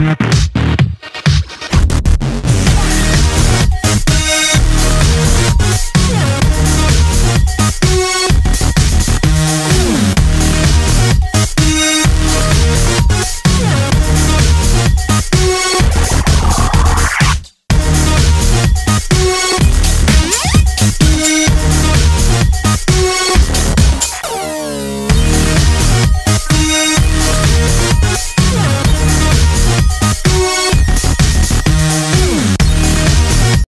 Yeah.